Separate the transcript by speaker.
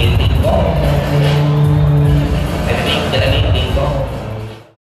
Speaker 1: miệng thành phố